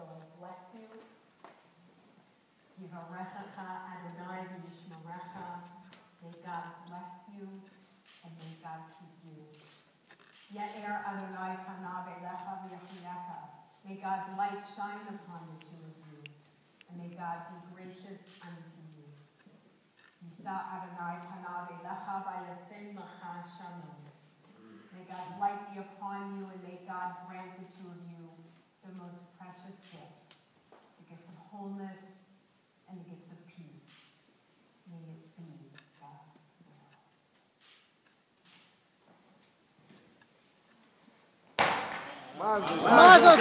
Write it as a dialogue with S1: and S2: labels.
S1: So I bless you. May God bless you and may God keep you. May God's light shine upon the two of you, and may God be gracious unto you. May God's light be upon you, and may God grant the two of you the most precious gifts, the gifts of wholeness and the gifts of peace. May it be God's will.
S2: Mazel